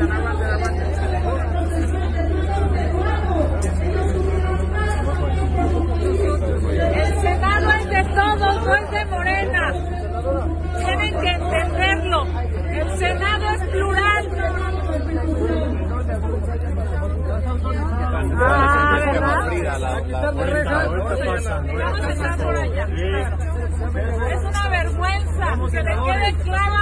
El Senado es de todos, no es de Morena. Tienen que entenderlo. El Senado es plural. Ah, ¿verdad? Es una vergüenza que le quede clara